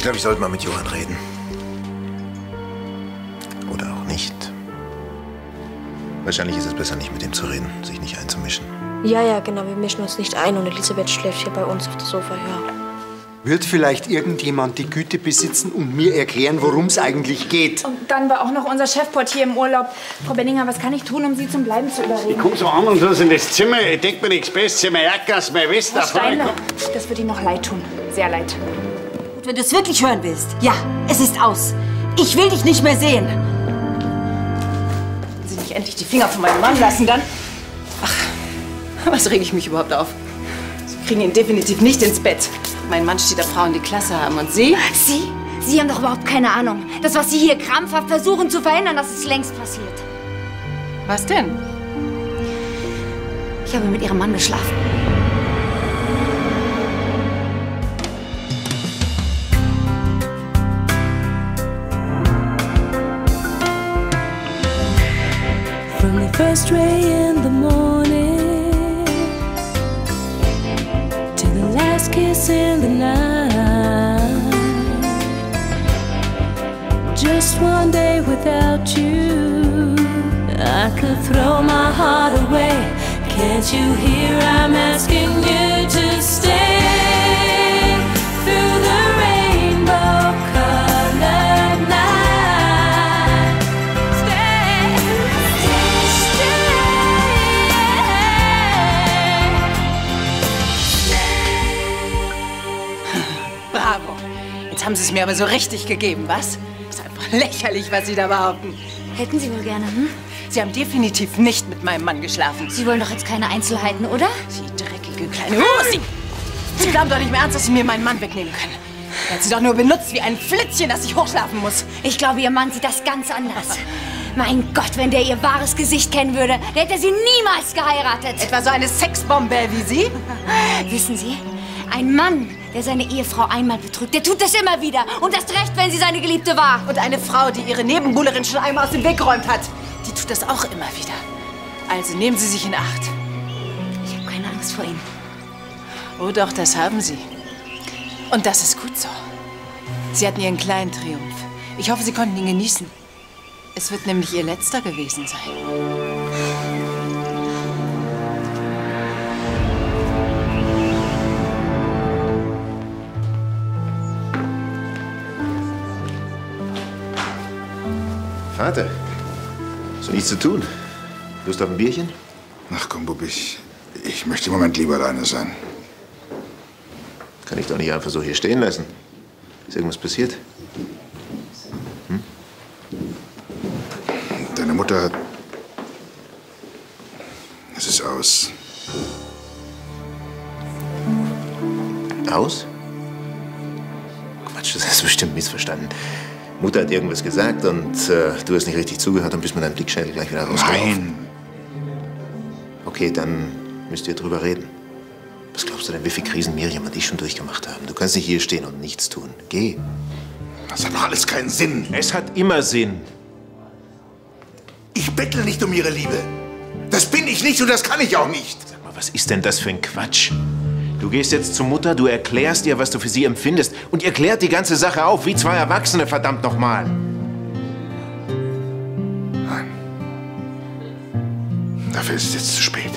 Ich glaube, ich sollte mal mit Johann reden. Oder auch nicht. Wahrscheinlich ist es besser, nicht mit ihm zu reden, sich nicht einzumischen. Ja, ja, genau. Wir mischen uns nicht ein und Elisabeth schläft hier bei uns auf dem Sofa, ja. Wird vielleicht irgendjemand die Güte besitzen und mir erklären, worum es eigentlich geht? Und dann war auch noch unser Chefportier im Urlaub. Frau Benninger, was kann ich tun, um Sie zum Bleiben zu überreden? Ich komm so an und in das Zimmer. Ich denk mir nichts Besseres. Mein Jackas, mein West. Herr Steiner, das wird Ihnen noch leid tun. Sehr leid. Wenn du es wirklich hören willst, ja, es ist aus. Ich will dich nicht mehr sehen. Wenn Sie nicht endlich die Finger von meinem Mann lassen, dann... Ach, was rege ich mich überhaupt auf? Sie kriegen ihn definitiv nicht ins Bett. Mein Mann steht auf Frauen, die Klasse haben. Und Sie? Sie? Sie haben doch überhaupt keine Ahnung. Das, was Sie hier krampfhaft versuchen zu verhindern, das ist längst passiert. Was denn? Ich habe mit Ihrem Mann geschlafen. First ray in the morning to the last kiss in the night. Just one day without you, I could throw my heart away. Can't you hear I'm asking es mir aber so richtig gegeben, was? ist einfach lächerlich, was Sie da behaupten. Hätten Sie wohl gerne, hm? Sie haben definitiv nicht mit meinem Mann geschlafen. Sie wollen doch jetzt keine Einzelheiten, oder? Sie dreckige kleine Husi. Sie glauben doch nicht mehr ernst, dass Sie mir meinen Mann wegnehmen können. Er hat Sie doch nur benutzt wie ein Flitzchen, das ich hochschlafen muss. Ich glaube, Ihr Mann sieht das ganz anders. Mein Gott, wenn der Ihr wahres Gesicht kennen würde, der hätte Sie niemals geheiratet. Etwa so eine Sexbombe wie Sie? Wissen Sie, ein Mann, der seine Ehefrau einmal betrügt, der tut das immer wieder. Und das recht, wenn sie seine Geliebte war. Und eine Frau, die ihre Nebenbuhlerin schon einmal aus dem Weg geräumt hat, die tut das auch immer wieder. Also nehmen Sie sich in Acht. Ich habe keine Angst vor Ihnen. Oh doch, das haben Sie. Und das ist gut so. Sie hatten Ihren kleinen Triumph. Ich hoffe, Sie konnten ihn genießen. Es wird nämlich Ihr letzter gewesen sein. Vater, ist nichts zu tun. Lust auf ein Bierchen? Ach komm, Bub, ich, ich möchte im Moment lieber alleine sein. Kann ich doch nicht einfach so hier stehen lassen. Ist irgendwas passiert? Deine Mutter hat... Es ist aus. Aus? Quatsch, das hast du bestimmt missverstanden. Mutter hat irgendwas gesagt und äh, du hast nicht richtig zugehört und bist mit deinem Blickschädel gleich wieder rausgelaufen. Nein. Okay, dann müsst ihr drüber reden. Was glaubst du denn, wie viele Krisen Miriam und ich schon durchgemacht haben? Du kannst nicht hier stehen und nichts tun. Geh. Das hat doch alles keinen Sinn. Es hat immer Sinn. Ich bettel nicht um ihre Liebe. Das bin ich nicht und das kann ich auch nicht. Sag mal, was ist denn das für ein Quatsch? Du gehst jetzt zur Mutter, du erklärst ihr, was du für sie empfindest und ihr klärt die ganze Sache auf, wie zwei Erwachsene, verdammt nochmal. Nein. Dafür ist es jetzt zu spät.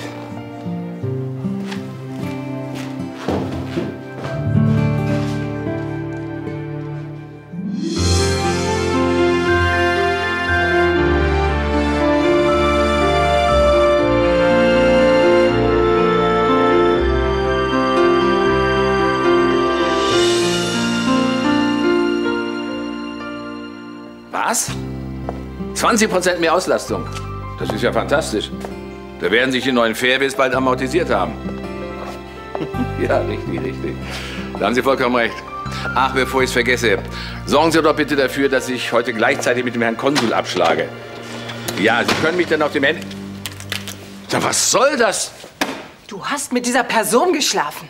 20% mehr Auslastung. Das ist ja fantastisch. Da werden sich die neuen Fairways bald amortisiert haben. ja, richtig, richtig. Da haben Sie vollkommen recht. Ach, bevor ich es vergesse, sorgen Sie doch bitte dafür, dass ich heute gleichzeitig mit dem Herrn Konsul abschlage. Ja, Sie können mich dann auf dem Ende... Ja, was soll das? Du hast mit dieser Person geschlafen.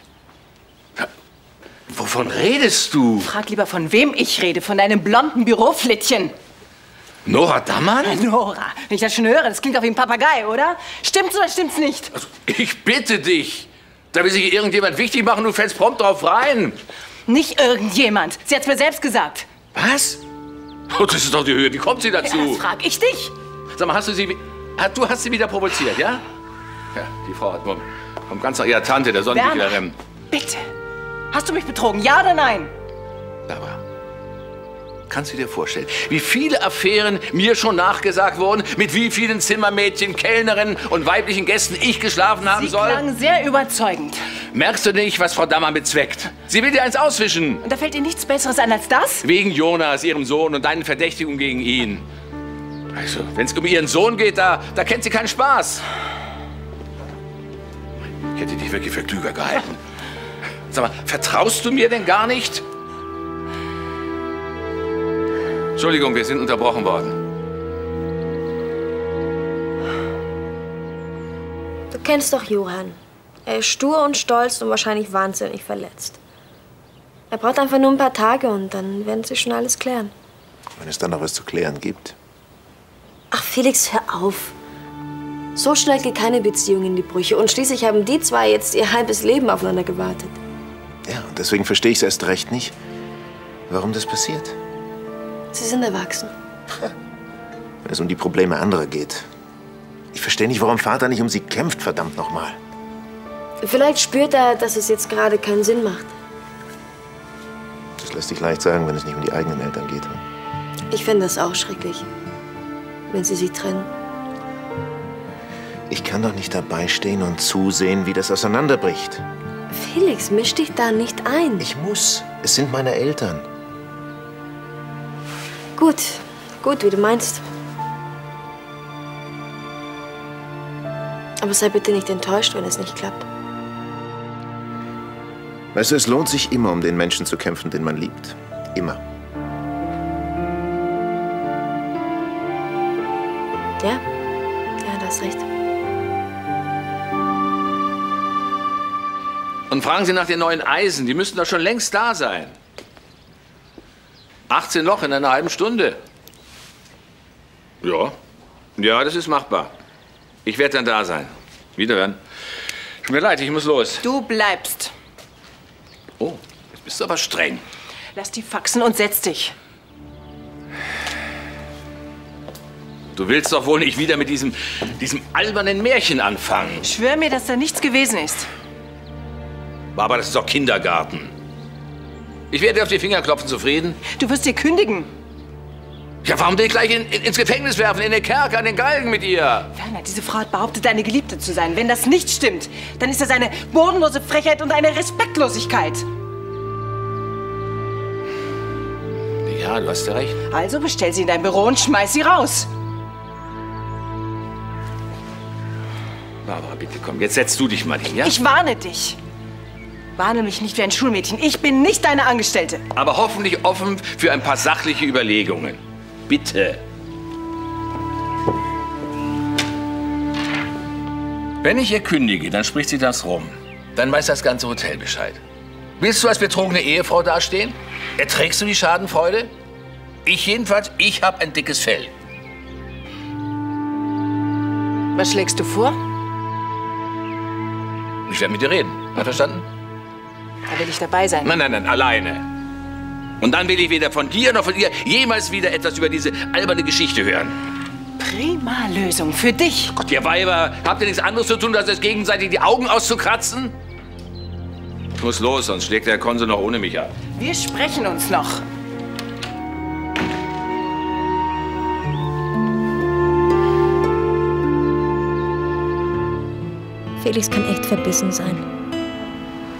Wovon redest du? Frag lieber, von wem ich rede. Von deinem blonden Büroflittchen. Nora Dammann? Nora, wenn ich das schon höre, das klingt doch wie ein Papagei, oder? Stimmt's oder stimmt's nicht? Ich bitte dich. Da will sich irgendjemand wichtig machen, du fällst prompt drauf rein. Nicht irgendjemand. Sie hat's mir selbst gesagt. Was? Oh, das ist doch die Höhe. Wie kommt sie dazu? Ja, das frag ich dich. Sag mal, hast du sie... Ah, Du hast sie wieder provoziert, ja? Ja, die Frau hat... Kommt ganz nach ihrer Tante, der Sonnenbüchlerin. Bitte. Hast du mich betrogen? Ja oder nein? Aber kannst du dir vorstellen, wie viele Affären mir schon nachgesagt wurden, mit wie vielen Zimmermädchen, Kellnerinnen und weiblichen Gästen ich geschlafen haben Sie soll? klang sehr überzeugend. Merkst du nicht, was Frau Dammer bezweckt? Sie will dir eins auswischen. Und da fällt dir nichts Besseres ein als das? Wegen Jonas, ihrem Sohn und deinen Verdächtigungen gegen ihn. Also, wenn es um ihren Sohn geht, da, da kennt sie keinen Spaß. Ich hätte dich wirklich für klüger gehalten. Sag mal, vertraust du mir denn gar nicht? Entschuldigung, wir sind unterbrochen worden. Du kennst doch Johann. Er ist stur und stolz und wahrscheinlich wahnsinnig verletzt. Er braucht einfach nur ein paar Tage und dann werden sie schon alles klären. Wenn es dann noch was zu klären gibt. Ach, Felix, hör auf. So schnell geht keine Beziehung in die Brüche. Und schließlich haben die zwei jetzt ihr halbes Leben aufeinander gewartet. Ja, und deswegen verstehe ich es erst recht nicht, warum das passiert. Sie sind erwachsen. Wenn es um die Probleme anderer geht. Ich verstehe nicht, warum Vater nicht um sie kämpft, verdammt nochmal. Vielleicht spürt er, dass es jetzt gerade keinen Sinn macht. Das lässt sich leicht sagen, wenn es nicht um die eigenen Eltern geht. hm? Ich fände das auch schrecklich, wenn sie sich trennen. Ich kann doch nicht dabei stehen und zusehen, wie das auseinanderbricht. Felix, misch dich da nicht ein. Ich muss. Es sind meine Eltern. Gut, gut, wie du meinst. Aber sei bitte nicht enttäuscht, wenn es nicht klappt. Weißt du, es lohnt sich immer, um den Menschen zu kämpfen, den man liebt. Immer. Ja? Ja, du hast recht. Und fragen Sie nach den neuen Eisen. Die müssten doch schon längst da sein. 18 Loch in einer halben Stunde. Ja. Ja, das ist machbar. Ich werde dann da sein. Wiederhören. Tut mir leid, ich muss los. Du bleibst. Oh, jetzt bist du aber streng. Lass die Faxen und setz dich. Du willst doch wohl nicht wieder mit diesem, diesem albernen Märchen anfangen. Schwör mir, dass da nichts gewesen ist. Aber das ist doch Kindergarten. Ich werde dir auf die Finger klopfen, zufrieden? Du wirst dir kündigen. Ja, warum dich gleich in, in, ins Gefängnis werfen, in den Kerker, an den Galgen mit ihr? Werner, diese Frau hat behauptet, deine Geliebte zu sein. Wenn das nicht stimmt, dann ist das eine bodenlose Frechheit und eine Respektlosigkeit. Ja, du hast ja recht. Also bestell sie in dein Büro und schmeiß sie raus. Barbara, bitte komm, jetzt setzt du dich mal hin, ja? Ich warne dich. Warne mich nicht wie ein Schulmädchen. Ich bin nicht deine Angestellte. Aber hoffentlich offen für ein paar sachliche Überlegungen. Bitte. Wenn ich ihr kündige, dann spricht sie das rum. Dann weiß das ganze Hotel Bescheid. Willst du als betrogene Ehefrau dastehen? Erträgst du die Schadenfreude? Ich jedenfalls, ich habe ein dickes Fell. Was schlägst du vor? Ich werde mit dir reden. Einverstanden? Da will ich dabei sein. Nein, nein, nein, alleine. Und dann will ich weder von dir noch von ihr jemals wieder etwas über diese alberne Geschichte hören. Prima Lösung für dich. Gott, ihr Weiber, habt ihr nichts anderes zu tun, als euch gegenseitig die Augen auszukratzen? Ich muss los, sonst schlägt der Konsul noch ohne mich ab. Wir sprechen uns noch. Felix kann echt verbissen sein.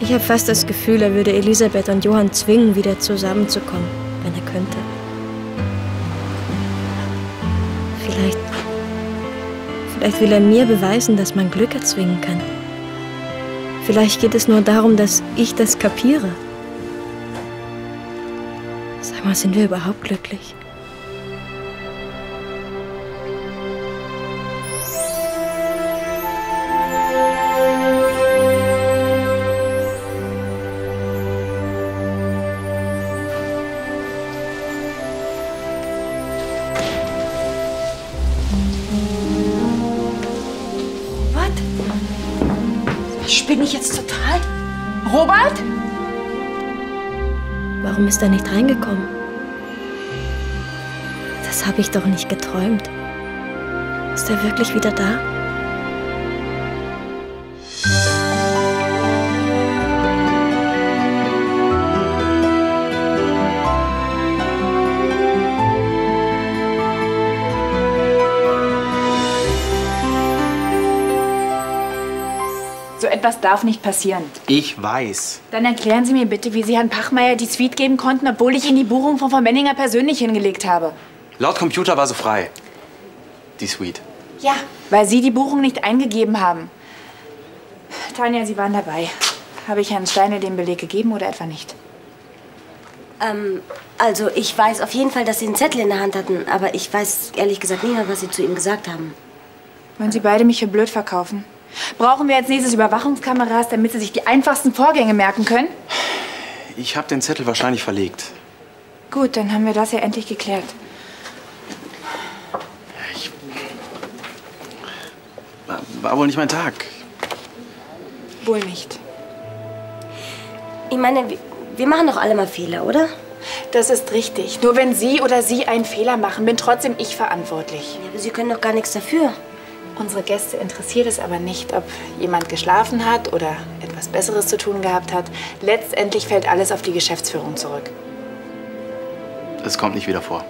Ich habe fast das Gefühl, er würde Elisabeth und Johann zwingen, wieder zusammenzukommen, wenn er könnte. Vielleicht. Vielleicht will er mir beweisen, dass man Glück erzwingen kann. Vielleicht geht es nur darum, dass ich das kapiere. Sag mal, sind wir überhaupt glücklich? Ist er nicht reingekommen? Das habe ich doch nicht geträumt. Ist er wirklich wieder da? So etwas darf nicht passieren. Ich weiß. Dann erklären Sie mir bitte, wie Sie Herrn Pachmeier die Suite geben konnten, obwohl ich Ihnen die Buchung von Frau Menninger persönlich hingelegt habe. Laut Computer war sie frei. Die Suite. Ja, weil Sie die Buchung nicht eingegeben haben. Tanja, Sie waren dabei. Habe ich Herrn Steiner den Beleg gegeben oder etwa nicht? Ähm, also ich weiß auf jeden Fall, dass Sie einen Zettel in der Hand hatten, aber ich weiß ehrlich gesagt nicht mehr, was Sie zu ihm gesagt haben. Wollen Sie beide mich für blöd verkaufen? Brauchen wir als nächstes Überwachungskameras, damit Sie sich die einfachsten Vorgänge merken können? Ich habe den Zettel wahrscheinlich verlegt. Gut, dann haben wir das ja endlich geklärt. War, war wohl nicht mein Tag. Wohl nicht. Ich meine, wir, wir machen doch alle mal Fehler, oder? Das ist richtig. Nur wenn Sie oder Sie einen Fehler machen, bin trotzdem ich verantwortlich. Ja, aber Sie können doch gar nichts dafür. Unsere Gäste interessiert es aber nicht, ob jemand geschlafen hat oder etwas Besseres zu tun gehabt hat. Letztendlich fällt alles auf die Geschäftsführung zurück. Das kommt nicht wieder vor.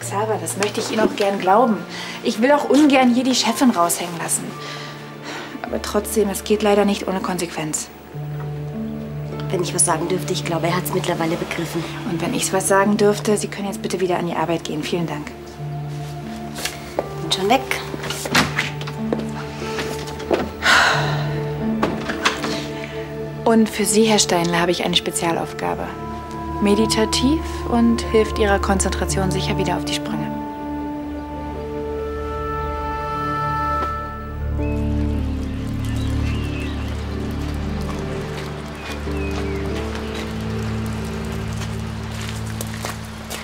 Xaver, das möchte ich Ihnen auch gern glauben. Ich will auch ungern hier die Chefin raushängen lassen. Aber trotzdem, es geht leider nicht ohne Konsequenz. Wenn ich was sagen dürfte, ich glaube, er hat es mittlerweile begriffen. Und wenn ich was sagen dürfte, Sie können jetzt bitte wieder an die Arbeit gehen. Vielen Dank. Bin schon weg. Und für Sie, Herr Steinle, habe ich eine Spezialaufgabe. Meditativ und hilft Ihrer Konzentration sicher wieder auf die Sprünge.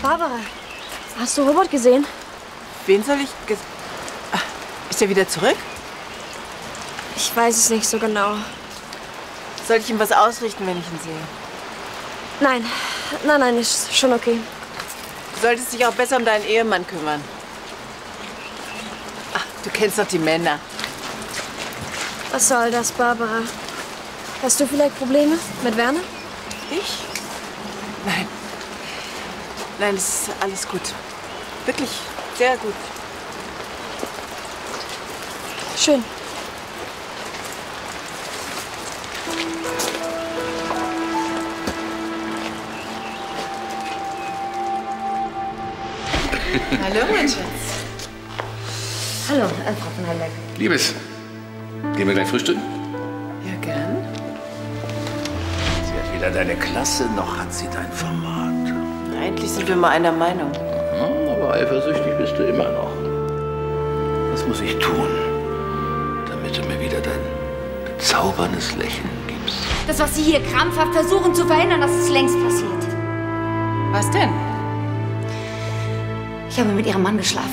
Barbara, hast du Robert gesehen? Wen soll ich... Ist er wieder zurück? Ich weiß es nicht so genau. Soll ich ihm was ausrichten, wenn ich ihn sehe? Nein, nein, nein, ist schon okay. Du solltest dich auch besser um deinen Ehemann kümmern. Ach, du kennst doch die Männer. Was soll das, Barbara? Hast du vielleicht Probleme mit Werner? Ich? Nein. Nein, es ist alles gut. Wirklich sehr gut. Schön. Hallo, mein Schatz. Hallo, äh, Frau von Heimberg. Liebes, gehen wir gleich frühstücken? Ja, gern. Sie hat weder deine Klasse, noch hat sie dein Format. Eigentlich sind wir mal einer Meinung. Hm, aber eifersüchtig bist du immer noch. Was muss ich tun, bezauberndes Lächeln gibst? Das, was Sie hier krampfhaft versuchen zu verhindern, das ist längst passiert. Was denn? Ich habe mit Ihrem Mann geschlafen.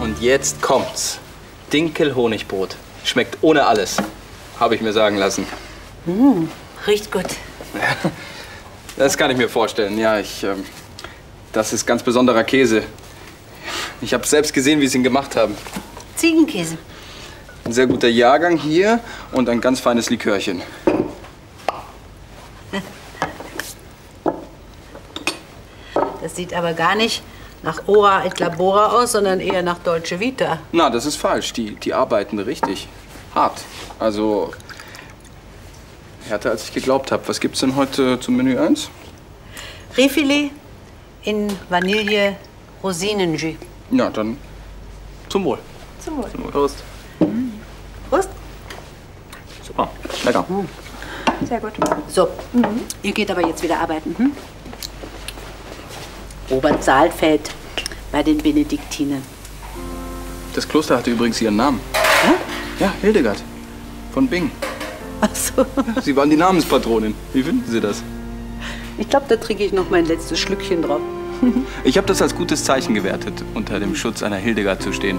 Und jetzt kommt's. Dinkel-Honigbrot. Schmeckt ohne alles. Habe ich mir sagen lassen. Mm, riecht gut. Das kann ich mir vorstellen. Ja, ich. Ähm, das ist ganz besonderer Käse. Ich habe selbst gesehen, wie sie ihn gemacht haben. Ziegenkäse. Ein sehr guter Jahrgang hier und ein ganz feines Likörchen. Das sieht aber gar nicht nach Ora et Labora aus, sondern eher nach Dolce Vita. Na, das ist falsch. Die, die arbeiten richtig. Hart. Also. Härter als ich geglaubt habe. Was gibt's denn heute zum Menü 1? Rifilet in Vanille Rosinenjus. Ja, dann zum Wohl. Zum Wohl. Prost. Prost. Super. Lecker. Sehr gut. So, ihr geht aber jetzt wieder arbeiten. Hm? Robert Saalfeld bei den Benediktinern. Das Kloster hatte übrigens ihren Namen. Ja, Hildegard. Von Bing. Ach so. Sie waren die Namenspatronin. Wie finden Sie das? Ich glaube, da trinke ich noch mein letztes Schlückchen drauf. Ich habe das als gutes Zeichen gewertet, unter dem Schutz einer Hildegard zu stehen.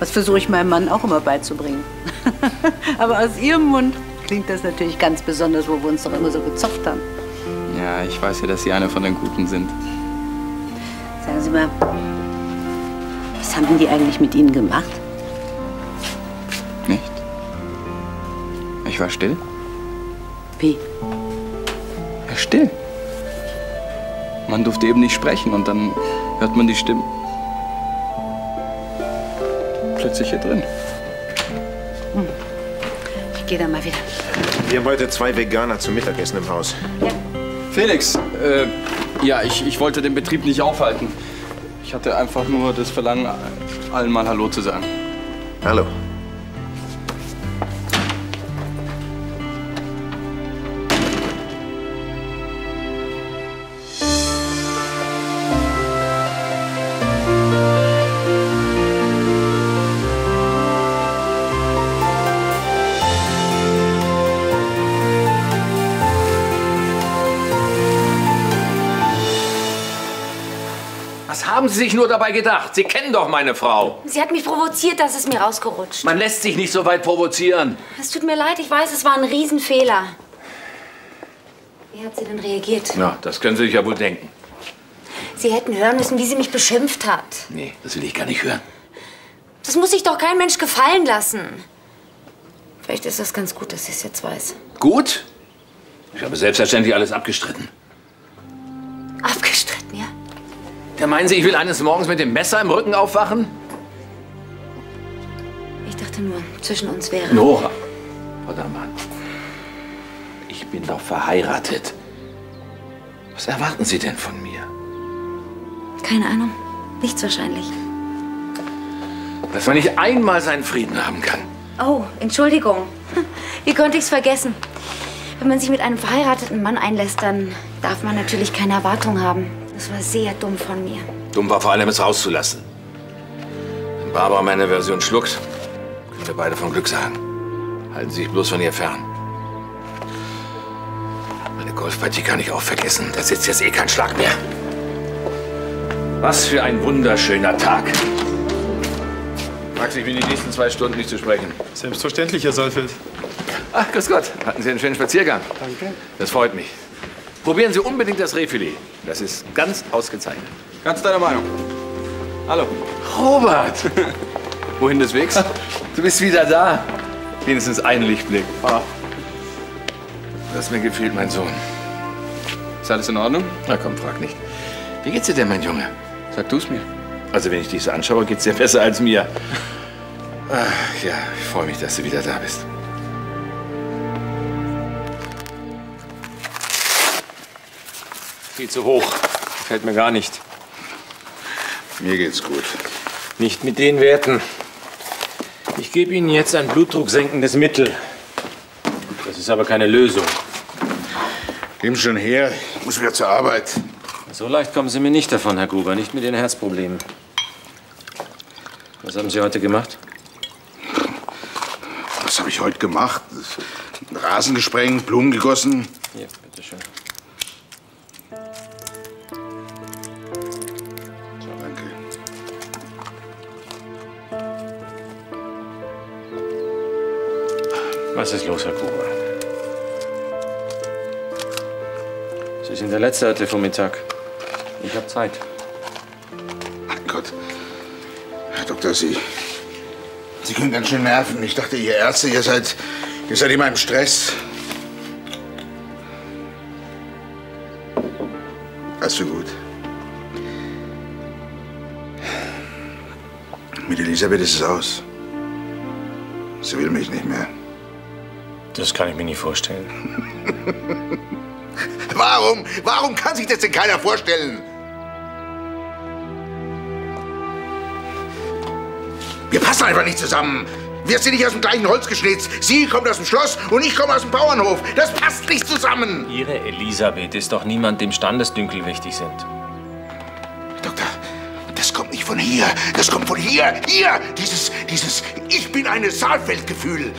Das versuche ich meinem Mann auch immer beizubringen. Aber aus Ihrem Mund klingt das natürlich ganz besonders, wo wir uns doch immer so gezopft haben. Ja, ich weiß ja, dass Sie einer von den Guten sind. Sagen Sie mal, was haben denn die eigentlich mit Ihnen gemacht? Ich war still. Wie? Ja, still. Man durfte eben nicht sprechen und dann hört man die Stimme. Plötzlich hier drin. Ich gehe da mal wieder. Wir haben heute zwei Veganer zum Mittagessen im Haus. Felix, äh, ja, ich, ich wollte den Betrieb nicht aufhalten. Ich hatte einfach nur das Verlangen, allen mal Hallo zu sagen. Hallo. Sie sich nur dabei gedacht? Sie kennen doch meine Frau. Sie hat mich provoziert, dass es mir rausgerutscht. Man lässt sich nicht so weit provozieren. Es tut mir leid, ich weiß, es war ein Riesenfehler. Wie hat sie denn reagiert? Na, das können Sie sich ja wohl denken. Sie hätten hören müssen, wie sie mich beschimpft hat. Nee, das will ich gar nicht hören. Das muss sich doch kein Mensch gefallen lassen. Vielleicht ist das ganz gut, dass sie es jetzt weiß. Gut? Ich habe selbstverständlich alles abgestritten. Abgestritten, ja? Meinen Sie, ich will eines Morgens mit dem Messer im Rücken aufwachen? Ich dachte nur, zwischen uns wäre. Nora. Verdammt, Mann. Ich bin doch verheiratet. Was erwarten Sie denn von mir? Keine Ahnung. Nichts wahrscheinlich. Dass man nicht einmal seinen Frieden haben kann. Oh, Entschuldigung. Wie konnte ich's vergessen? Wenn man sich mit einem verheirateten Mann einlässt, dann darf man natürlich keine Erwartung haben. Das war sehr dumm von mir. Dumm war vor allem, es rauszulassen. Wenn Barbara meine Version schluckt, können wir beide von Glück sagen. Halten Sie sich bloß von ihr fern. Meine Golfpartie kann ich auch vergessen. Da sitzt jetzt eh kein Schlag mehr. Was für ein wunderschöner Tag. Max, ich bin die nächsten zwei Stunden nicht zu sprechen. Selbstverständlich, Herr Saalfeld. Ach, grüß Gott. Hatten Sie einen schönen Spaziergang? Danke. Das freut mich. Probieren Sie unbedingt das Rehfilet. Das ist ganz ausgezeichnet. Ganz deiner Meinung. Hallo. Robert! Wohin des Wegs? Du bist wieder da. Wenigstens ein Lichtblick. Ah. Du hast mir gefehlt, mein Sohn. Ist alles in Ordnung? Na komm, frag nicht. Wie geht's dir denn, mein Junge? Sag du's mir. Also, wenn ich dich so anschaue, geht's dir besser als mir. Ach, ja, ich freue mich, dass du wieder da bist. Viel zu hoch. Gefällt mir gar nicht. Mir geht's gut. Nicht mit den Werten. Ich gebe Ihnen jetzt ein blutdrucksenkendes Mittel. Das ist aber keine Lösung. Geben schon her. Ich muss wieder zur Arbeit. So leicht kommen Sie mir nicht davon, Herr Gruber. Nicht mit den Herzproblemen. Was haben Sie heute gemacht? Was habe ich heute gemacht? Rasen gesprengt, Blumen gegossen. Hier, bitteschön. Was ist los, Herr Gruber? Sie sind der Letzte heute Vormittag. Ich habe Zeit. Mein Gott. Herr Doktor, Sie. Sie können ganz schön nerven. Ich dachte, ihr Ärzte, ihr seid. Ihr seid immer im Stress. Also gut. Mit Elisabeth ist es aus. Sie will mich nicht mehr. Das kann ich mir nicht vorstellen. Warum? Warum kann sich das denn keiner vorstellen? Wir passen einfach nicht zusammen. Wir sind nicht aus dem gleichen Holz geschnitzt. Sie kommt aus dem Schloss und ich komme aus dem Bauernhof. Das passt nicht zusammen. Ihre Elisabeth ist doch niemand, dem Standesdünkel wichtig sind. Doktor, das kommt nicht von hier. Das kommt von hier. Hier. Dieses, dieses Ich bin eine Saalfeldgefühl.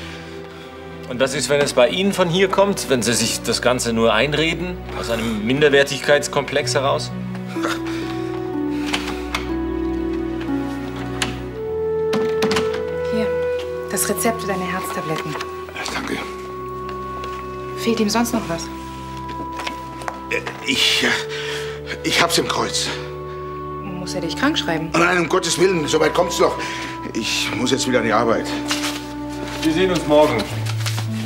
Und was ist, wenn es bei Ihnen von hier kommt, wenn Sie sich das Ganze nur einreden, aus einem Minderwertigkeitskomplex heraus? Hier, das Rezept für deine Herztabletten. Danke. Fehlt ihm sonst noch was? Ich, äh, ich hab's im Kreuz. Muss er dich krank schreiben? Nein, um Gottes Willen, so weit kommt's noch. Ich muss jetzt wieder an die Arbeit. Wir sehen uns morgen.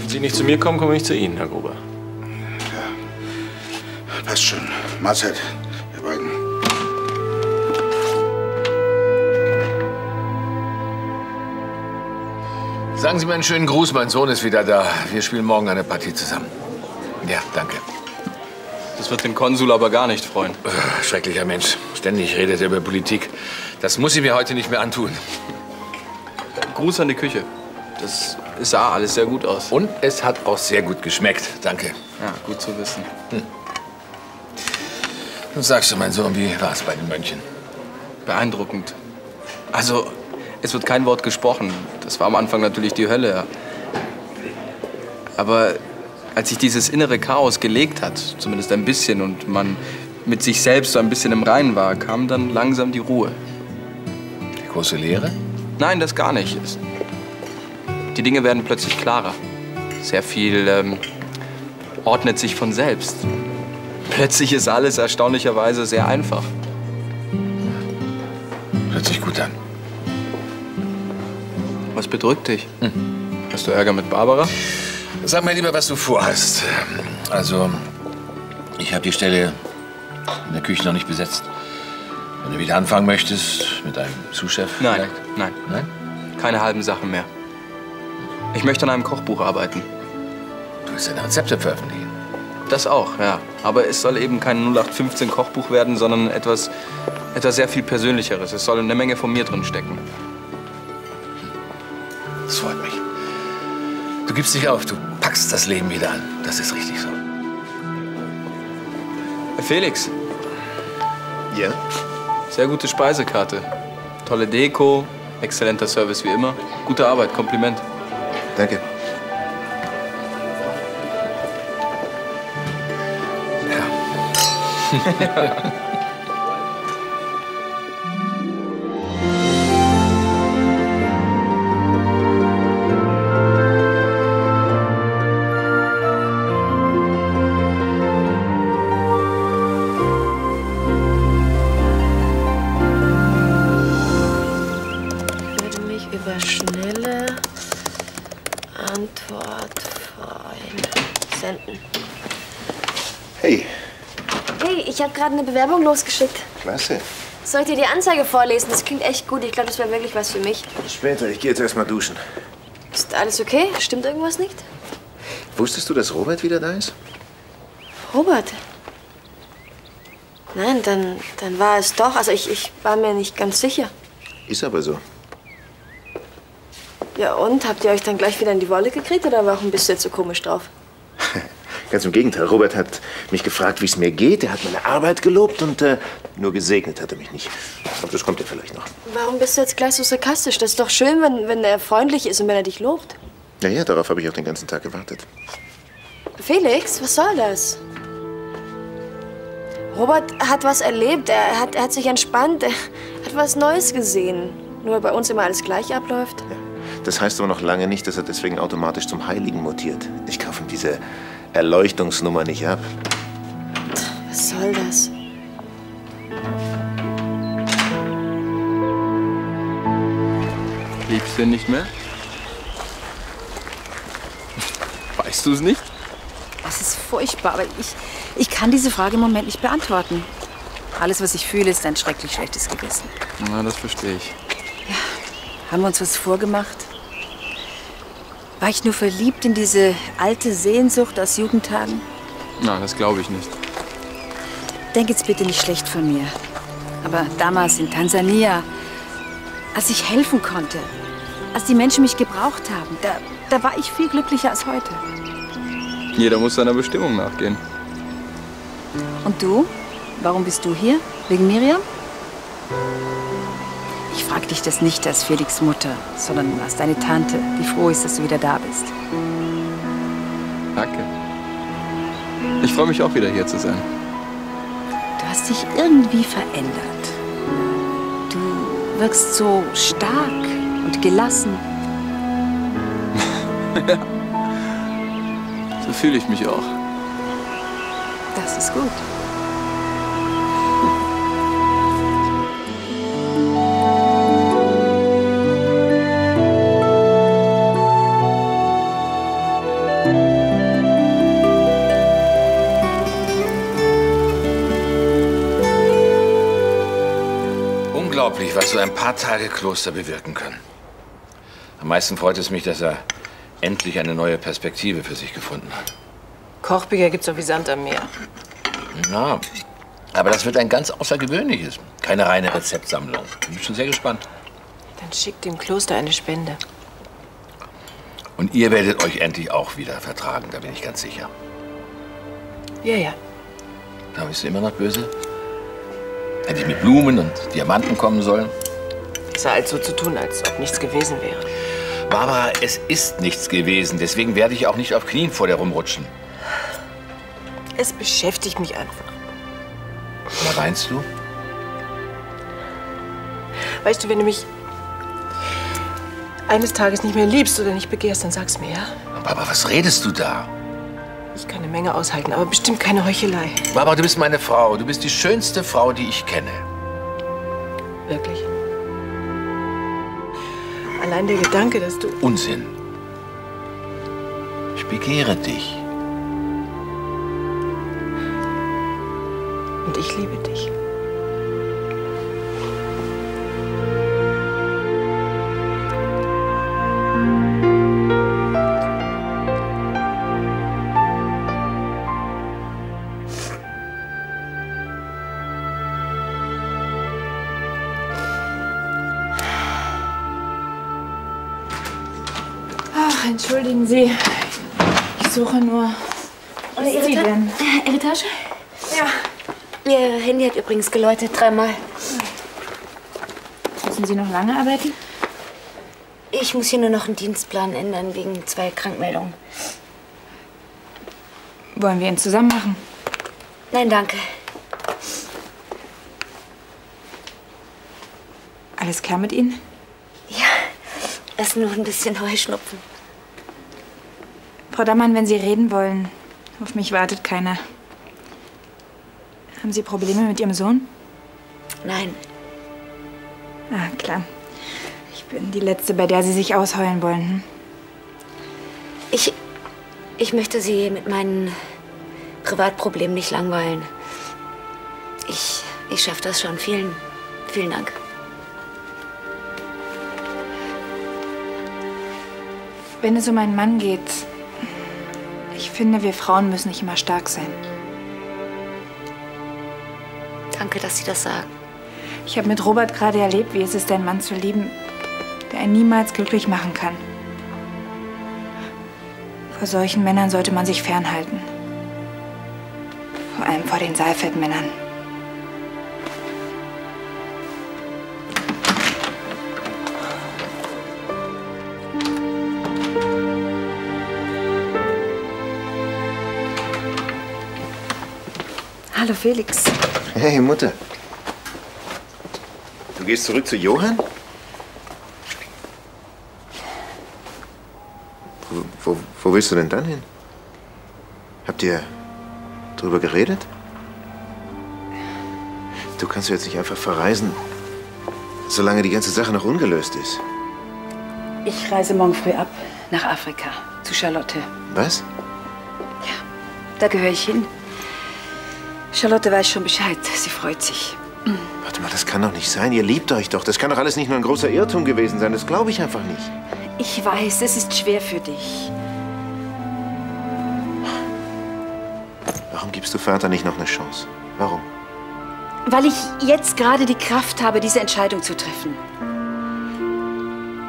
Wenn Sie nicht zu mir kommen, komme ich zu Ihnen, Herr Gruber. Passt schon. Mahlzeit, ihr beiden. Sagen Sie mir einen schönen Gruß, mein Sohn ist wieder da. Wir spielen morgen eine Partie zusammen. Ja, danke. Das wird den Konsul aber gar nicht freuen. Äh, Schrecklicher Mensch. Ständig redet er über Politik. Das muss ich mir heute nicht mehr antun. Gruß an die Küche. Das sah alles sehr gut aus. Und es hat auch sehr gut geschmeckt. Danke. Ja, gut zu wissen. Nun sagst du, mein Sohn, wie war es bei den Mönchen? Beeindruckend. Also, es wird kein Wort gesprochen. Das war am Anfang natürlich die Hölle. Aber als sich dieses innere Chaos gelegt hat, zumindest ein bisschen, und man mit sich selbst so ein bisschen im Reinen war, kam dann langsam die Ruhe. Die große Lehre? Nein, das gar nicht. Die Dinge werden plötzlich klarer. Sehr viel ähm, ordnet sich von selbst. Plötzlich ist alles erstaunlicherweise sehr einfach. Hört sich gut an. Was bedrückt dich? Hast du Ärger mit Barbara? Sag mir lieber, was du vorhast. Also, ich habe die Stelle in der Küche noch nicht besetzt. Wenn du wieder anfangen möchtest, mit einem Sous-Chef Nein, vielleicht? nein. Nein? Keine halben Sachen mehr. Ich möchte an einem Kochbuch arbeiten. Du willst deine Rezepte veröffentlichen? Das auch, ja. Aber es soll eben kein 0815 Kochbuch werden, sondern etwas, etwas sehr viel Persönlicheres. Es soll eine Menge von mir drin stecken. Das freut mich. Du gibst dich auf, du packst das Leben wieder an. Das ist richtig so. Felix. Ja? Sehr gute Speisekarte. Tolle Deko, exzellenter Service wie immer. Gute Arbeit, Kompliment. Danke. Ich gerade eine Bewerbung losgeschickt. klasse. Soll ich dir die Anzeige vorlesen? Das klingt echt gut. Ich glaube, das wäre wirklich was für mich. Später, ich gehe jetzt erst mal duschen. Ist alles okay? Stimmt irgendwas nicht? Wusstest du, dass Robert wieder da ist? Robert? Nein, dann, dann war es doch. Also ich, ich war mir nicht ganz sicher. Ist aber so. Ja und? Habt ihr euch dann gleich wieder in die Wolle gekriegt oder warum bist du jetzt so komisch drauf? Ganz im Gegenteil. Robert hat mich gefragt, wie es mir geht. Er hat meine Arbeit gelobt und äh, nur gesegnet hat er mich nicht. Aber das kommt ja vielleicht noch. Warum bist du jetzt gleich so sarkastisch? Das ist doch schön, wenn, wenn er freundlich ist und wenn er dich lobt. Naja, darauf habe ich auch den ganzen Tag gewartet. Felix, was soll das? Robert hat was erlebt, er hat, er hat sich entspannt, er hat was Neues gesehen. Nur bei uns immer alles gleich abläuft. Das heißt aber noch lange nicht, dass er deswegen automatisch zum Heiligen mutiert. Ich kaufe ihm diese Erleuchtungsnummer nicht ab. Was soll das? Liebst du ihn nicht mehr? Weißt du es nicht? Das ist furchtbar, aber ich, ich kann diese Frage im Moment nicht beantworten. Alles, was ich fühle, ist ein schrecklich schlechtes Gewissen. Na, das verstehe ich. Haben wir uns was vorgemacht? War ich nur verliebt in diese alte Sehnsucht aus Jugendtagen? Na, das glaube ich nicht. Denk jetzt bitte nicht schlecht von mir. Aber damals in Tansania, als ich helfen konnte, als die Menschen mich gebraucht haben, da, da war ich viel glücklicher als heute. Jeder muss seiner Bestimmung nachgehen. Und du? Warum bist du hier? Wegen Miriam? Ich frag dich das nicht als Felix Mutter, sondern als deine Tante, die froh ist, dass du wieder da bist. Danke. Ich freue mich auch wieder hier zu sein. Dich irgendwie verändert. Du wirkst so stark und gelassen. ja. So fühle ich mich auch. Das ist gut. Paar Tage Kloster bewirken können. Am meisten freut es mich, dass er endlich eine neue Perspektive für sich gefunden hat. Kochbücher gibt's doch wie Sand am Meer. Ja, aber das wird ein ganz außergewöhnliches. Keine reine Rezeptsammlung. Ich bin schon sehr gespannt. Dann schickt dem Kloster eine Spende. Und ihr werdet euch endlich auch wieder vertragen, da bin ich ganz sicher. Ja, ja. Da bist du immer noch böse? Hätte ich mit Blumen und Diamanten kommen sollen? Besser als so zu tun, als ob nichts gewesen wäre. Barbara, es ist nichts gewesen. Deswegen werde ich auch nicht auf Knien vor dir rumrutschen. Es beschäftigt mich einfach. Na, weinst du? Weißt du, wenn du mich eines Tages nicht mehr liebst oder nicht begehrst, dann sag's mir, ja? Barbara, was redest du da? Ich kann eine Menge aushalten, aber bestimmt keine Heuchelei. Barbara, du bist meine Frau. Du bist die schönste Frau, die ich kenne. Wirklich. Allein der Gedanke, dass du... Unsinn. Ich begehre dich. Und ich liebe dich. Entschuldigen Sie. Ich suche nur. Was ist Ihre, sie denn? Äh, Ihre Tasche? Ja. Ihr Handy hat übrigens geläutet, dreimal. Müssen Sie noch lange arbeiten? Ich muss hier nur noch einen Dienstplan ändern, wegen zwei Krankmeldungen. Wollen wir ihn zusammen machen? Nein, danke. Alles klar mit Ihnen? Ja, es ist nur ein bisschen Heuschnupfen. Frau Dammann, wenn Sie reden wollen, auf mich wartet keiner. Haben Sie Probleme mit Ihrem Sohn? Nein. Ah, klar. Ich bin die Letzte, bei der Sie sich ausheulen wollen. Hm? Ich, ich möchte Sie mit meinen Privatproblemen nicht langweilen. Ich, ich schaffe das schon. Vielen, vielen Dank. Wenn es um einen Mann geht, finde, wir Frauen müssen nicht immer stark sein. Danke, dass Sie das sagen. Ich habe mit Robert gerade erlebt, wie es ist, einen Mann zu lieben, der einen niemals glücklich machen kann. Vor solchen Männern sollte man sich fernhalten. Vor allem vor den Saalfeldmännern. Hallo Felix. Hey, Mutter. Du gehst zurück zu Johann? Wo, wo, wo willst du denn dann hin? Habt ihr drüber geredet? Du kannst jetzt nicht einfach verreisen, solange die ganze Sache noch ungelöst ist. Ich reise morgen früh ab nach Afrika, zu Charlotte. Was? Da gehöre ich hin. Charlotte weiß schon Bescheid. Sie freut sich. Warte mal, das kann doch nicht sein. Ihr liebt euch doch. Das kann doch alles nicht nur ein großer Irrtum gewesen sein. Das glaube ich einfach nicht. Ich weiß, es ist schwer für dich. Warum gibst du Vater nicht noch eine Chance? Warum? Weil ich jetzt gerade die Kraft habe, diese Entscheidung zu treffen.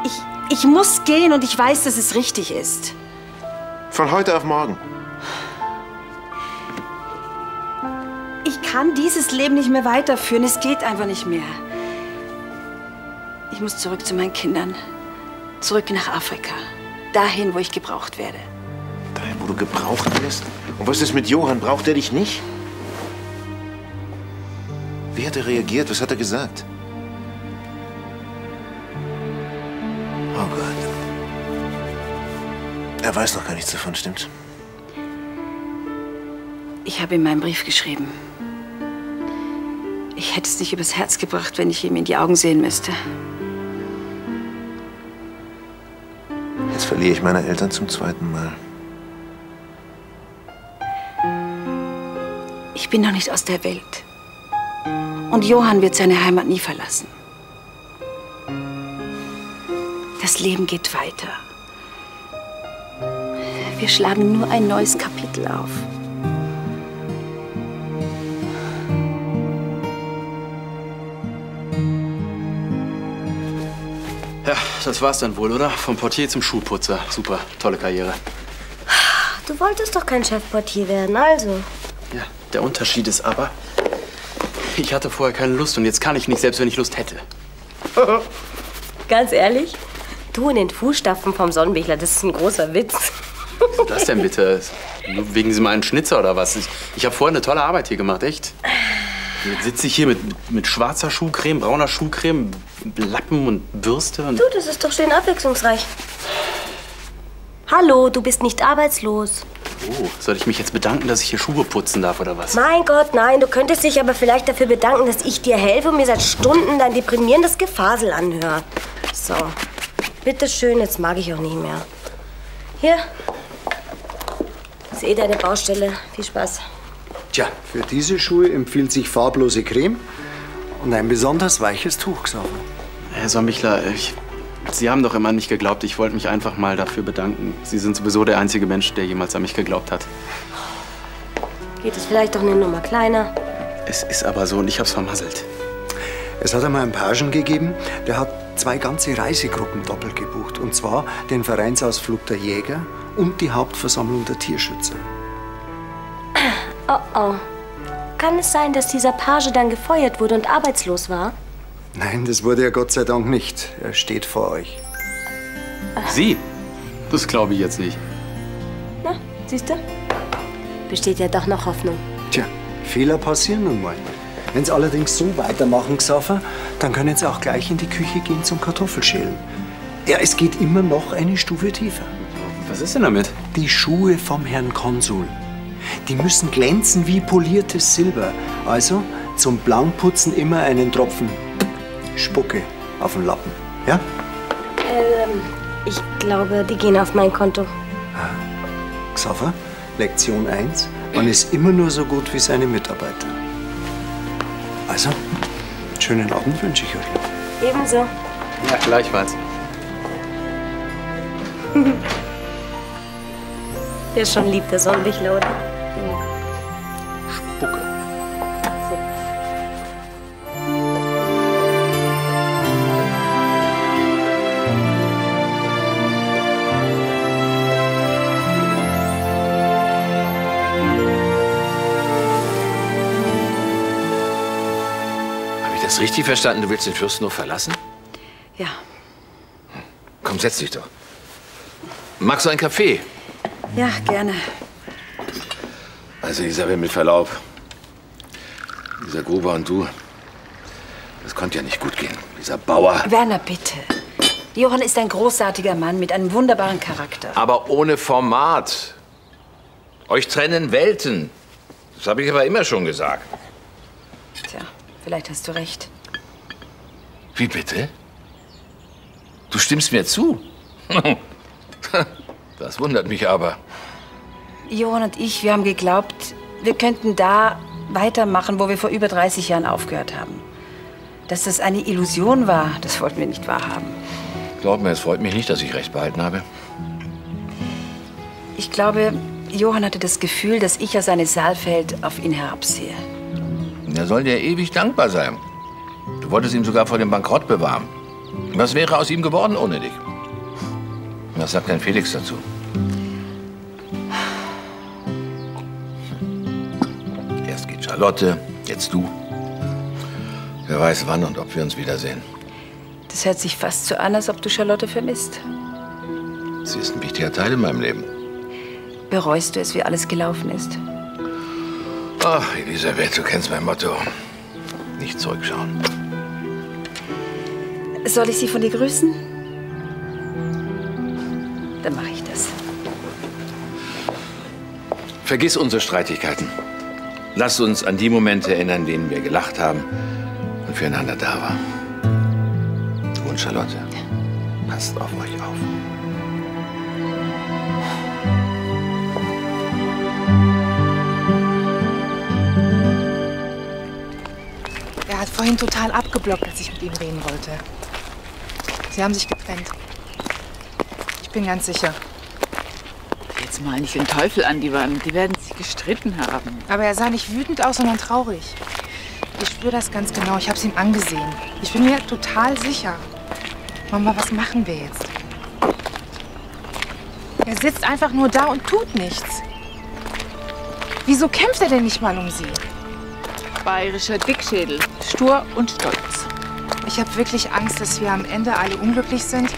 Ich, ich muss gehen und ich weiß, dass es richtig ist. Von heute auf morgen. Kann dieses Leben nicht mehr weiterführen. Es geht einfach nicht mehr. Ich muss zurück zu meinen Kindern. Zurück nach Afrika. Dahin, wo ich gebraucht werde. Dahin, wo du gebraucht wirst? Und was ist mit Johann? Braucht er dich nicht? Wie hat er reagiert? Was hat er gesagt? Oh Gott. Er weiß noch gar nichts davon, stimmt's? Ich habe ihm meinen Brief geschrieben. Ich hätte es nicht übers Herz gebracht, wenn ich ihm in die Augen sehen müsste. Jetzt verliere ich meine Eltern zum zweiten Mal. Ich bin noch nicht aus der Welt. Und Johann wird seine Heimat nie verlassen. Das Leben geht weiter. Wir schlagen nur ein neues Kapitel auf. Das war's dann wohl, oder? Vom Portier zum Schuhputzer. Super, tolle Karriere. Du wolltest doch kein Chefportier werden, also. Ja, der Unterschied ist aber, ich hatte vorher keine Lust und jetzt kann ich nicht, selbst wenn ich Lust hätte. Ganz ehrlich? Du in den Fußstapfen vom Sonnenbichler, das ist ein großer Witz. Was ist das denn bitte? Wegen diesem einen Schnitzer oder was? Ich, ich habe vorher eine tolle Arbeit hier gemacht, echt. Jetzt sitze ich hier mit, mit, schwarzer Schuhcreme, brauner Schuhcreme, Lappen und Bürste und... Du, das ist doch schön abwechslungsreich. Hallo, du bist nicht arbeitslos. Oh, soll ich mich jetzt bedanken, dass ich hier Schuhe putzen darf oder was? Mein Gott, nein, du könntest dich aber vielleicht dafür bedanken, dass ich dir helfe und mir seit Stunden dein deprimierendes Gefasel anhöre. So, bitteschön, jetzt mag ich auch nicht mehr. Hier, ist eh deine Baustelle. Viel Spaß. Tja, für diese Schuhe empfiehlt sich farblose Creme und ein besonders weiches Tuch, Xaver. Herr Sommichler, ich, Sie haben doch immer nicht geglaubt. Ich wollte mich einfach mal dafür bedanken. Sie sind sowieso der einzige Mensch, der jemals an mich geglaubt hat. Geht es vielleicht doch eine Nummer kleiner? Es ist aber so und ich hab's vermasselt. Es hat einmal einen Pagen gegeben, der hat zwei ganze Reisegruppen doppelt gebucht. Und zwar den Vereinsausflug der Jäger und die Hauptversammlung der Tierschützer. Oh oh. Kann es sein, dass dieser Page dann gefeuert wurde und arbeitslos war? Nein, das wurde er Gott sei Dank nicht. Er steht vor euch. Sie? Das glaube ich jetzt nicht. Na, siehst du? Besteht ja doch noch Hoffnung. Tja, Fehler passieren nun mal. Wenn Sie allerdings so weitermachen, Xaver, dann können Sie auch gleich in die Küche gehen zum Kartoffelschälen. Ja, es geht immer noch eine Stufe tiefer. Was ist denn damit? Die Schuhe vom Herrn Konsul. Die müssen glänzen wie poliertes Silber. Also zum Blankputzen immer einen Tropfen Spucke auf den Lappen. Ja? Ähm, ich glaube, die gehen auf mein Konto. Xaver, Lektion 1. Man ist immer nur so gut wie seine Mitarbeiter. Also, einen schönen Abend wünsche ich euch. Ebenso. Ja, gleichfalls. Der ist schon lieb, der Sonnenbichler, oder? Das richtig verstanden? Du willst den Fürsten nur verlassen? Ja. Komm, setz dich doch. Magst du einen Kaffee? Ja, gerne. Also, Isabel, mit Verlaub. Dieser Gruber und du, das konnte ja nicht gut gehen. Dieser Bauer. Werner, bitte. Johann ist ein großartiger Mann mit einem wunderbaren Charakter. Aber ohne Format. Euch trennen Welten. Das habe ich aber immer schon gesagt. Tja, vielleicht hast du recht. Wie bitte? Du stimmst mir zu? Das wundert mich aber. Johann und ich, wir haben geglaubt, wir könnten da weitermachen, wo wir vor über 30 Jahren aufgehört haben. Dass das eine Illusion war, das wollten wir nicht wahrhaben. Glaub mir, es freut mich nicht, dass ich recht behalten habe. Ich glaube, Johann hatte das Gefühl, dass ich als eine Saalfeld auf ihn herabsehe. Er soll dir ewig dankbar sein. Du wolltest ihn sogar vor dem Bankrott bewahren. Was wäre aus ihm geworden ohne dich? Was sagt denn Felix dazu? Erst geht Charlotte, jetzt du. Wer weiß wann und ob wir uns wiedersehen. Das hört sich fast so an, als ob du Charlotte vermisst. Sie ist ein wichtiger Teil in meinem Leben. Bereust du es, wie alles gelaufen ist? Ach, Elisabeth, du kennst mein Motto. Nicht zurückschauen. Soll ich Sie von dir grüßen? Dann mache ich das. Vergiss unsere Streitigkeiten. Lass uns an die Momente erinnern, in denen wir gelacht haben und füreinander da waren. Du und Charlotte, passt auf euch auf. Vorhin total abgeblockt, als ich mit ihm reden wollte. Sie haben sich getrennt. Ich bin ganz sicher. Jetzt mal nicht den Teufel an die Wand. Die werden sich gestritten haben. Aber er sah nicht wütend aus, sondern traurig. Ich spüre das ganz genau. Ich habe es ihm angesehen. Ich bin mir total sicher. Mama, was machen wir jetzt? Er sitzt einfach nur da und tut nichts. Wieso kämpft er denn nicht mal um sie? Bayerischer Dickschädel. Stur und stolz. Ich habe wirklich Angst, dass wir am Ende alle unglücklich sind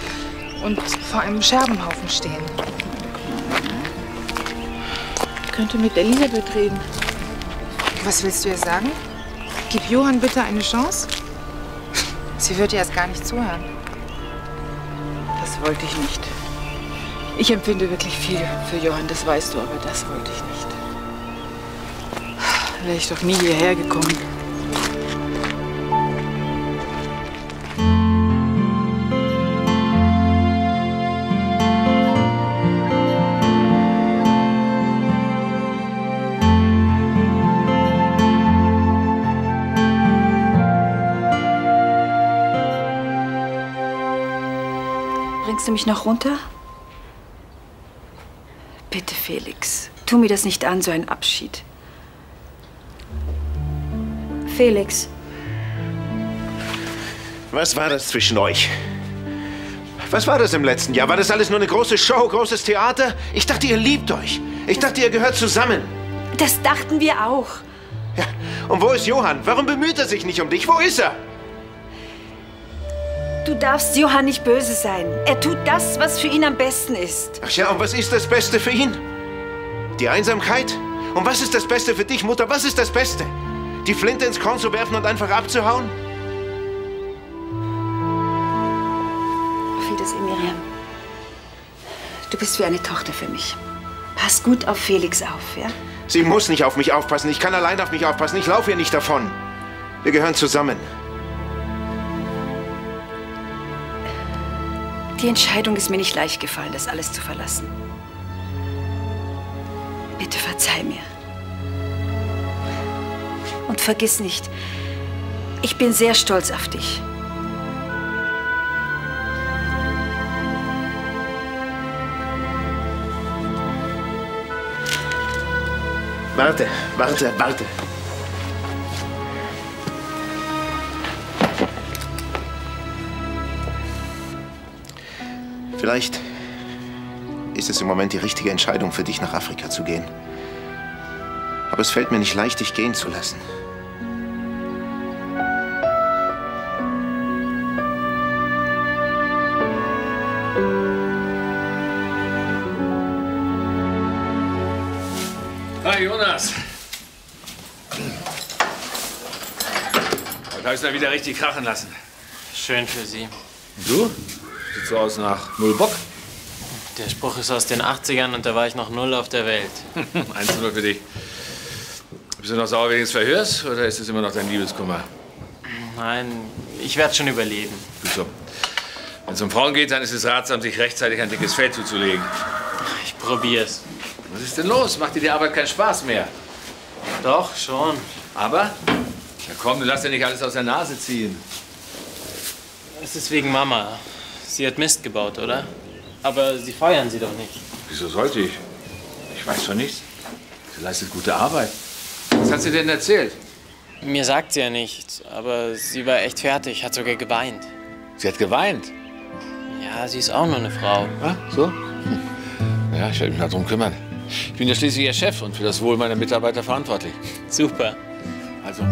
und vor einem Scherbenhaufen stehen. Ich könnte mit Elisabeth reden. Was willst du ihr sagen? Gib Johann bitte eine Chance? Sie wird dir erst gar nicht zuhören. Das wollte ich nicht. Ich empfinde wirklich viel für Johann, das weißt du, aber das wollte ich nicht. Wäre ich doch nie hierher gekommen. Bringst du mich noch runter? Bitte, Felix. Tu mir das nicht an, so ein Abschied. Felix, Was war das zwischen euch? Was war das im letzten Jahr? War das alles nur eine große Show, großes Theater? Ich dachte, ihr liebt euch. Ich dachte, ihr gehört zusammen. Das dachten wir auch. Und wo ist Johann? Warum bemüht er sich nicht um dich? Wo ist er? Du darfst Johann nicht böse sein. Er tut das, was für ihn am besten ist. Ach ja, und was ist das Beste für ihn? Die Einsamkeit? Und was ist das Beste für dich, Mutter? Was ist das Beste? Die Flinte ins Korn zu werfen und einfach abzuhauen? Auf Wiedersehen, Miriam. Du bist wie eine Tochter für mich. Pass gut auf Felix auf, ja? Sie muss nicht auf mich aufpassen. Ich kann allein auf mich aufpassen. Ich laufe ihr nicht davon. Wir gehören zusammen. Die Entscheidung ist mir nicht leicht gefallen, das alles zu verlassen. Bitte verzeih mir. Und vergiss nicht, ich bin sehr stolz auf dich. Warte, warte, warte. Vielleicht ist es im Moment die richtige Entscheidung für dich, nach Afrika zu gehen. Aber es fällt mir nicht leicht, dich gehen zu lassen. Jonas. Heute habe ich es mal wieder richtig krachen lassen. Schön für Sie. Du? Sieht so aus nach Null Bock. Der Spruch ist aus den 80ern und da war ich noch null auf der Welt. 1-0 für dich. Bist du noch sauer wegen des Verhörs oder ist es immer noch dein Liebeskummer? Nein, ich werde schon überleben. Gut so. Wenn es um Frauen geht, dann ist es ratsam, sich rechtzeitig ein dickes Fell zuzulegen. Ich probier's. Was ist denn los? Macht dir die Arbeit keinen Spaß mehr? Doch, schon. Aber? Na komm, du lass dir nicht alles aus der Nase ziehen. Es ist wegen Mama. Sie hat Mist gebaut, oder? Aber Sie feuern sie doch nicht. Wieso sollte ich? Ich weiß von nichts. Sie leistet gute Arbeit. Was hat sie denn erzählt? Mir sagt sie ja nichts, aber sie war echt fertig, hat sogar geweint. Sie hat geweint? Ja, sie ist auch nur eine Frau. Ah, so? Hm. Ja, ich werde mich mal drum kümmern. Ich bin ja schließlich Ihr Chef und für das Wohl meiner Mitarbeiter verantwortlich. Super. Also.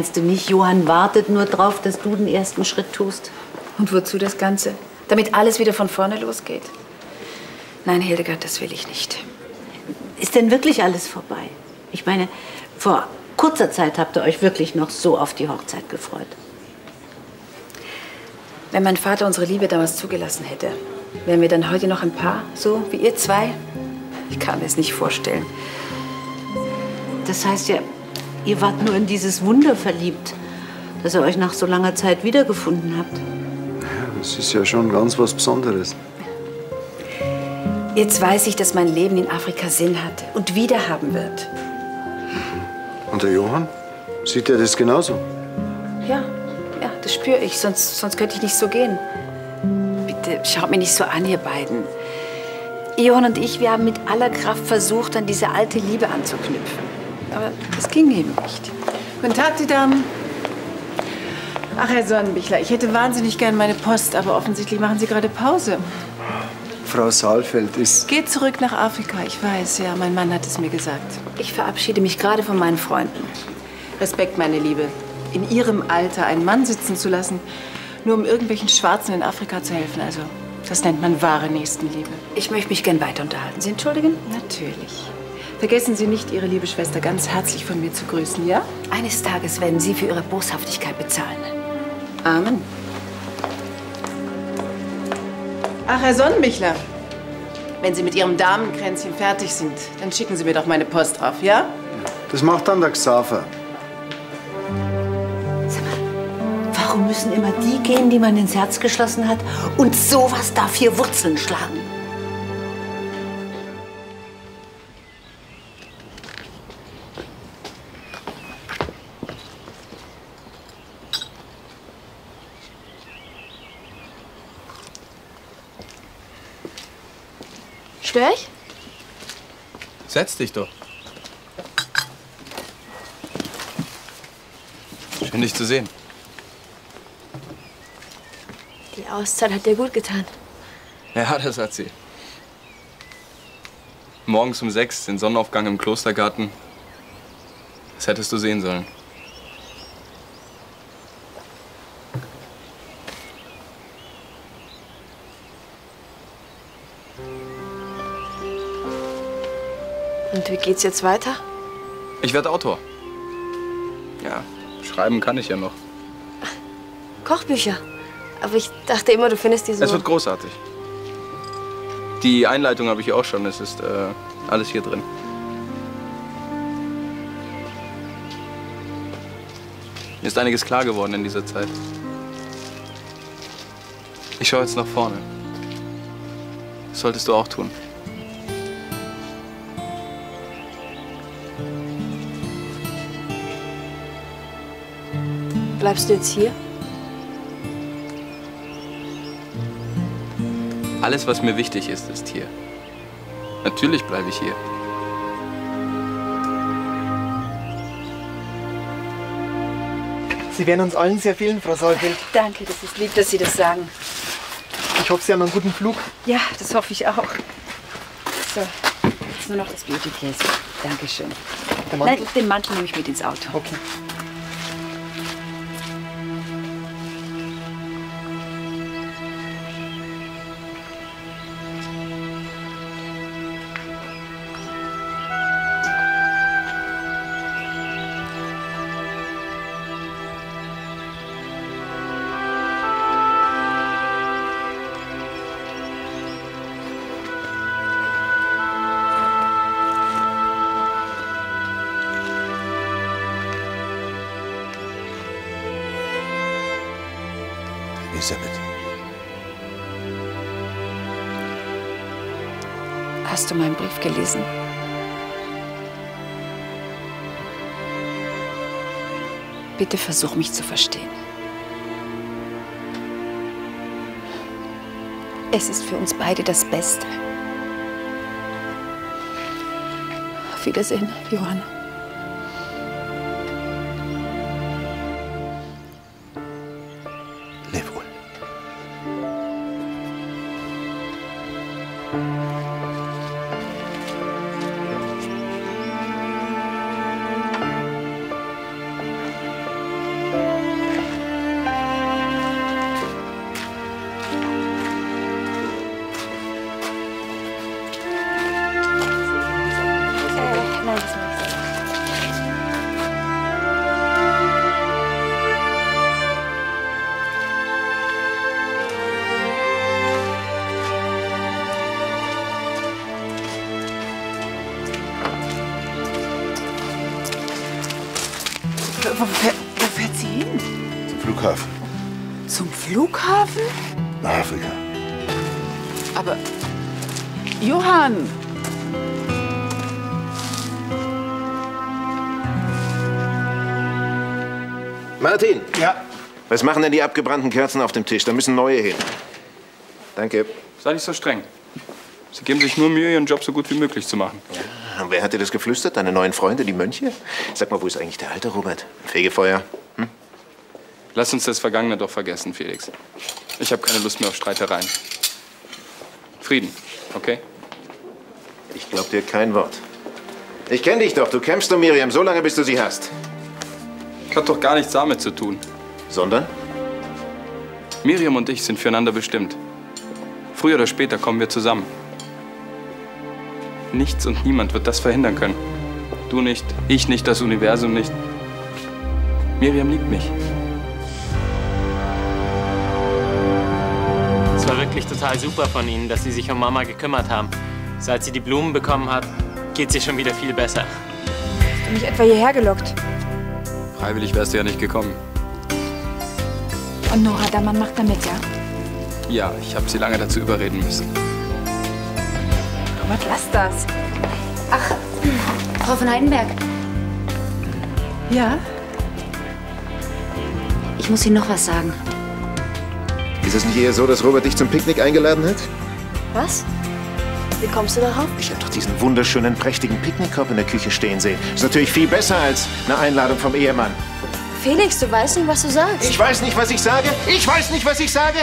Meinst du nicht, Johann wartet nur drauf, dass du den ersten Schritt tust? Und wozu das Ganze? Damit alles wieder von vorne losgeht? Nein, Hildegard, das will ich nicht. Ist denn wirklich alles vorbei? Ich meine, vor kurzer Zeit habt ihr euch wirklich noch so auf die Hochzeit gefreut. Wenn mein Vater unsere Liebe damals zugelassen hätte, wären wir dann heute noch ein Paar, so wie ihr zwei? Ich kann mir es nicht vorstellen. Das heißt ja, ihr wart nur in dieses Wunder verliebt, dass ihr euch nach so langer Zeit wiedergefunden habt. Das ist ja schon ganz was Besonderes. Jetzt weiß ich, dass mein Leben in Afrika Sinn hatte und wiederhaben wird. Und der Johann? Sieht er das genauso? Ja, ja, das spüre ich, sonst, sonst könnte ich nicht so gehen. Bitte schaut mir nicht so an, ihr beiden. Johann und ich, wir haben mit aller Kraft versucht, an diese alte Liebe anzuknüpfen. Aber das ging eben nicht. Guten Tag, die Damen. Ach, Herr Sonnenbichler, ich hätte wahnsinnig gern meine Post, aber offensichtlich machen Sie gerade Pause. Frau Saalfeld ist. Geht zurück nach Afrika, ich weiß, ja, mein Mann hat es mir gesagt. Ich verabschiede mich gerade von meinen Freunden. Respekt, meine Liebe. In Ihrem Alter einen Mann sitzen zu lassen, nur um irgendwelchen Schwarzen in Afrika zu helfen, also das nennt man wahre Nächstenliebe. Ich möchte mich gern weiter unterhalten. Sie entschuldigen? Natürlich. Vergessen Sie nicht, Ihre liebe Schwester ganz herzlich von mir zu grüßen, ja? Eines Tages werden Sie für Ihre Boshaftigkeit bezahlen. Amen. Ach, Herr Sonnenbichler. Wenn Sie mit Ihrem Damenkränzchen fertig sind, dann schicken Sie mir doch meine Post drauf, ja? Das macht dann der Xaver. Warum müssen immer die gehen, die man ins Herz geschlossen hat? Und sowas darf hier Wurzeln schlagen. Stör ich? Setz dich doch. Schön, dich zu sehen. Die Auszeit hat dir gut getan. Ja, das hat sie. Morgens um sechs den Sonnenaufgang im Klostergarten. Das hättest du sehen sollen. Wie geht's jetzt weiter? Ich werde Autor. Ja, schreiben kann ich ja noch. Kochbücher. Aber ich dachte immer, du findest die so... Es wird großartig. Die Einleitung habe ich auch schon. Es ist äh, alles hier drin. Mir ist einiges klar geworden in dieser Zeit. Ich schaue jetzt nach vorne. Das solltest du auch tun. Bleibst du jetzt hier? Alles, was mir wichtig ist, ist hier. Natürlich bleibe ich hier. Sie werden uns allen sehr fehlen, Frau Saalfeld. Danke, das ist lieb, dass Sie das sagen. Ich hoffe, Sie haben einen guten Flug. Ja, das hoffe ich auch. So, jetzt nur noch das Beauty-Case. Dankeschön. Der Mantel? Nein, den Mantel nehme ich mit ins Auto. Okay. Bitte versuch mich zu verstehen. Es ist für uns beide das Beste. Auf Wiedersehen, Johanna. Was machen denn die abgebrannten Kerzen auf dem Tisch? Da müssen neue hin. Danke. Sei nicht so streng. Sie geben sich nur Mühe, Ihren Job so gut wie möglich zu machen. Ja, wer hat dir das geflüstert? Deine neuen Freunde, die Mönche? Sag mal, wo ist eigentlich der alte Robert? Fegefeuer? Hm? Lass uns das Vergangene doch vergessen, Felix. Ich habe keine Lust mehr auf Streitereien. Frieden, okay? Ich glaub dir kein Wort. Ich kenn dich doch. Du kämpfst um Miriam so lange, bis du sie hast. Hat doch gar nichts damit zu tun. Sondern? Miriam und ich sind füreinander bestimmt. Früher oder später kommen wir zusammen. Nichts und niemand wird das verhindern können. Du nicht, ich nicht, das Universum nicht. Miriam liebt mich. Es war wirklich total super von Ihnen, dass Sie sich um Mama gekümmert haben. Seit sie die Blumen bekommen hat, geht sie schon wieder viel besser. Hast du mich etwa hierher gelockt? Freiwillig wärst du ja nicht gekommen. Und Nora, der Mann macht da mit, ja? Ja, ich habe sie lange dazu überreden müssen. Robert, lass das. Ach, Frau von Heidenberg. Ja? Ich muss Ihnen noch was sagen. Ist es nicht eher so, dass Robert dich zum Picknick eingeladen hat? Was? Wie kommst du darauf? Ich habe doch diesen wunderschönen, prächtigen Picknickkorb in der Küche stehen sehen. Ist natürlich viel besser als eine Einladung vom Ehemann. Felix, du weißt nicht, was du sagst. Ich weiß nicht, was ich sage. Ich weiß nicht, was ich sage.